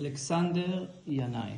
אלכסנדר ינאי.